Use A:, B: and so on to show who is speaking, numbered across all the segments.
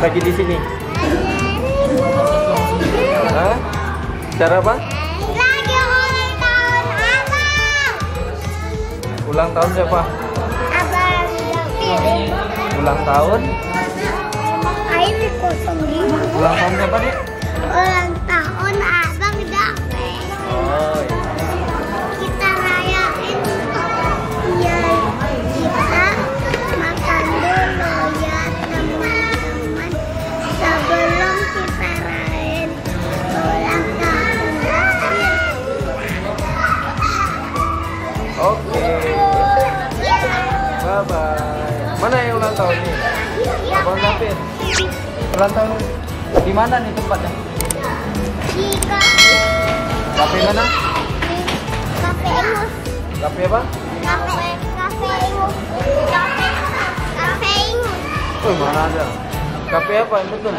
A: lagi di sini? Hah? Cara apa?
B: Lagi ulang tahun abang.
A: Ulang tahun siapa?
B: Abang.
A: Ulang tahun?
B: Air kosong.
A: Ulang tahun siapa nih?
B: Ulang
A: Mana yang ulang tahun nih?
B: Abang David.
A: Ulang tahun di mana nih tempatnya?
B: Jika
A: Kafe mana?
B: kafe Ingus,
A: Kafe apa?
B: kafe kafe Ingus, kafe kafe Ingus.
A: Oh, mana ada? Kafe apa yang betul?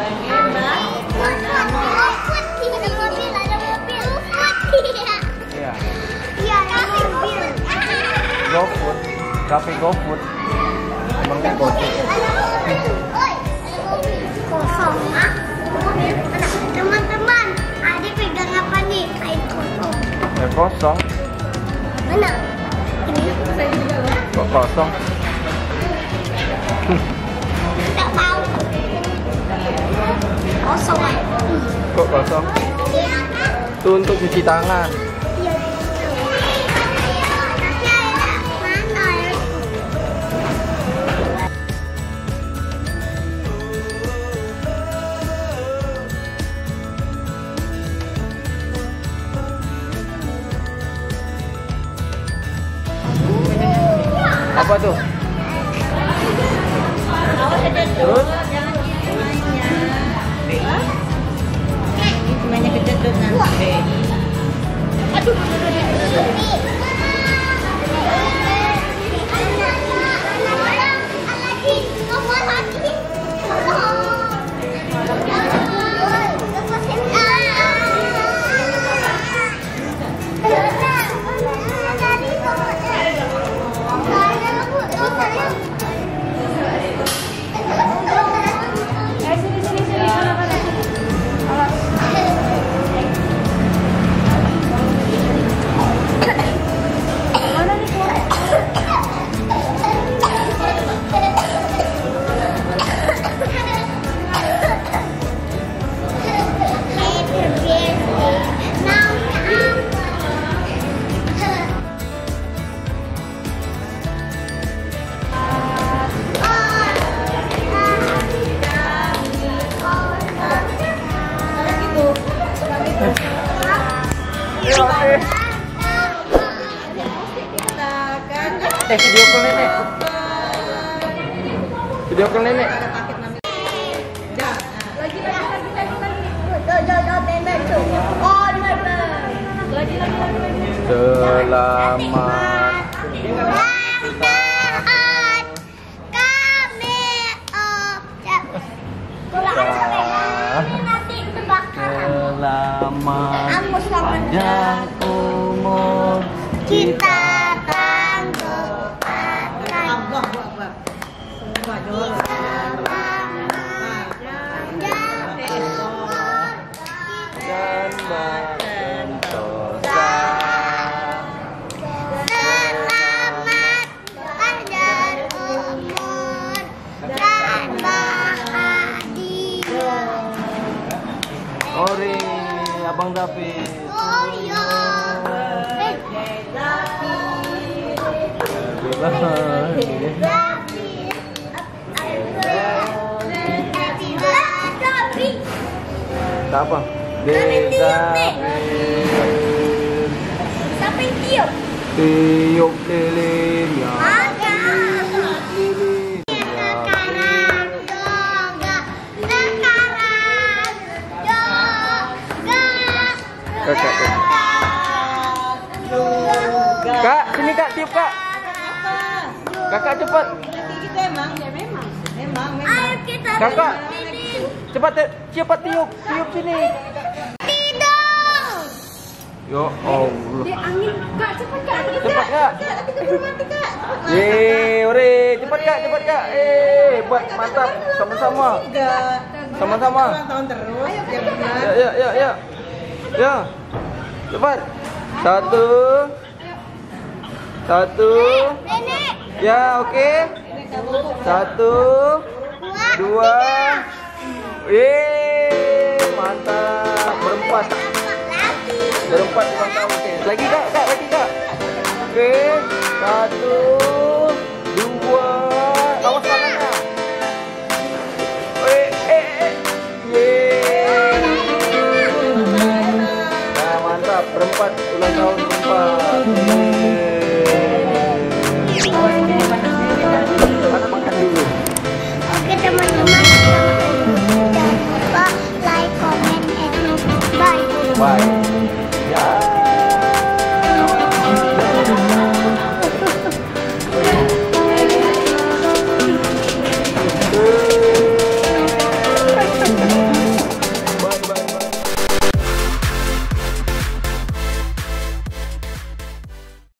A: Iya,
B: Iya. mobil.
A: GoFood. Kafe GoFood. Kosong.
B: Mobil. Ada. Teman-teman, adik pegang apa nih? Kain kosong.
A: Ya kosong.
B: Mana? Ini.
A: Kok kosong?
B: Tak tahu. Kosong.
A: Kok kosong?
B: Iya?
A: Itu untuk cuci tangan. Apa tuh? Terus?
C: Semuanya kejedot nanti. Aduh.
A: Eh, video call nenek. Video call nenek. Selamat Abang David. Oh
B: ya. Eh,
A: birthday. Tak apa. Tiup.
B: Siapa yang tiup?
A: Tiup lilin ya. Ada. Lilin ya. Sekarang
B: yoga, sekarang yoga.
A: Kakak, kakak. Kak, sini kak, tiup kak. Kakak cepat.
C: Kita emang, ya memang. Memang,
B: memang. Ayo kita Kakak.
A: Cepat, cepat tiup, tiup sini. Tidur. Ya Allah. angin. Kak, cepat
B: kak. Angin,
A: Cepat kak. Kak, kita
B: belum mati kak.
A: Yeay, ore, cepat kak, cepat kak. Eh, buat mantap sama-sama. Sama-sama.
C: Tahun terus. Ya, Yang benar.
A: ya, ya, ya. Ya. Cepat. Satu. Satu. Ya, oke. Satu.
B: Dua. Dua.
A: Yeay, mantap. Berempat.
B: Baru empat lima
A: tahun. Lagi kak, kak, lagi kak. Oke, satu, dua. Awas tangannya. Eh, eh, eh. Yeah. Nah mantap, perempat ulang tahun perempat. Yeah.